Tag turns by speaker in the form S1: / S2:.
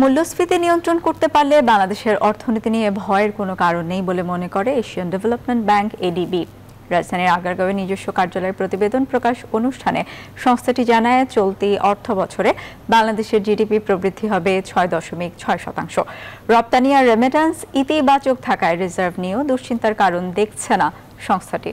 S1: মূল্যস্ফীতি নিয়ন্ত্রণ করতে পারলে বাংলাদেশের অর্থনীতি নিয়ে ভয়ের কোনো কারণ নেই বলে মনে করে এশিয়ান ডেভেলপমেন্ট ব্যাংক এডিবি রাজধানীর আগারগাঁওয়ে নিজস্ব কার্যালয়ের প্রতিবেদন প্রকাশ অনুষ্ঠানে সংস্থাটি জানায়, চলতি অর্থ বছরে বাংলাদেশের জিডিপি প্রবৃদ্ধি হবে ছয় দশমিক ছয় শতাংশ। রপ্তানি আর রেমিটান্স ইতিবাচক থাকায় রিজার্ভ নিয়েও দুশ্চিন্তার কারণ দেখছে না সংস্থাটি।